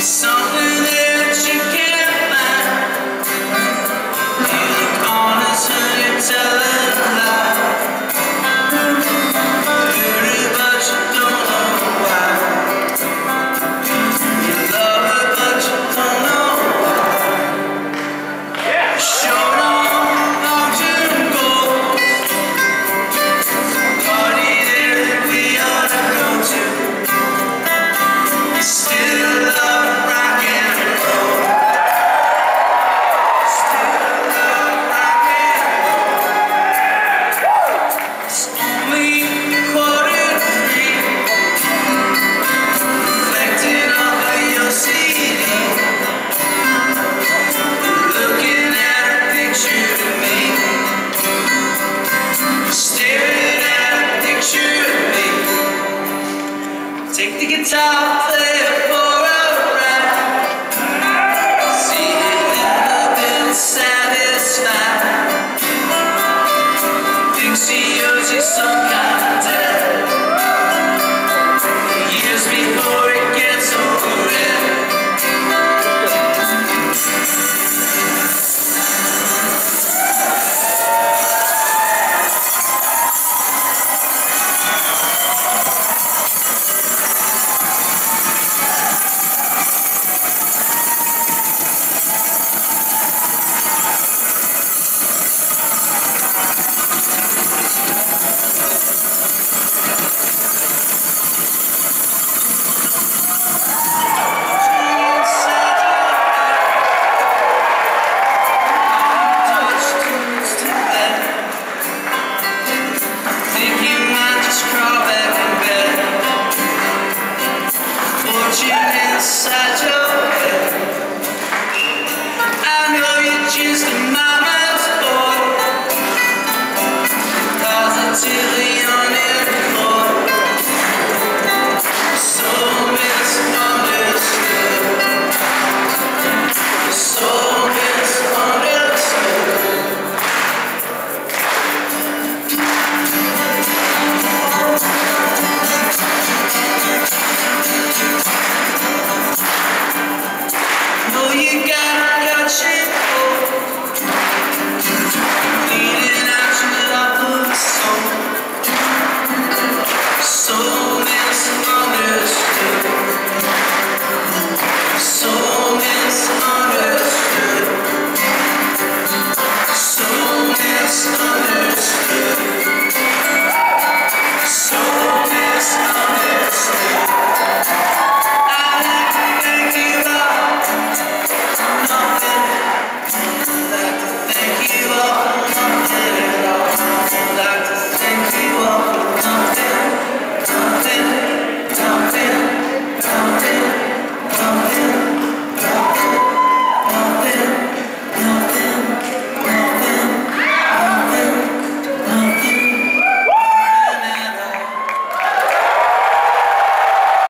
be 진짜.